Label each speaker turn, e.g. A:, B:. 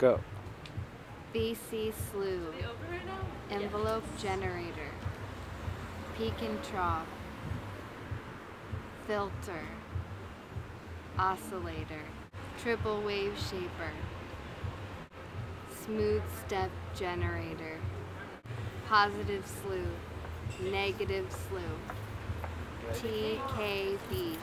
A: Go.
B: BC slew. Envelope generator. Peak and trough. Filter. Oscillator. Triple wave shaper. Smooth step generator. Positive slew. Negative slew. TKB.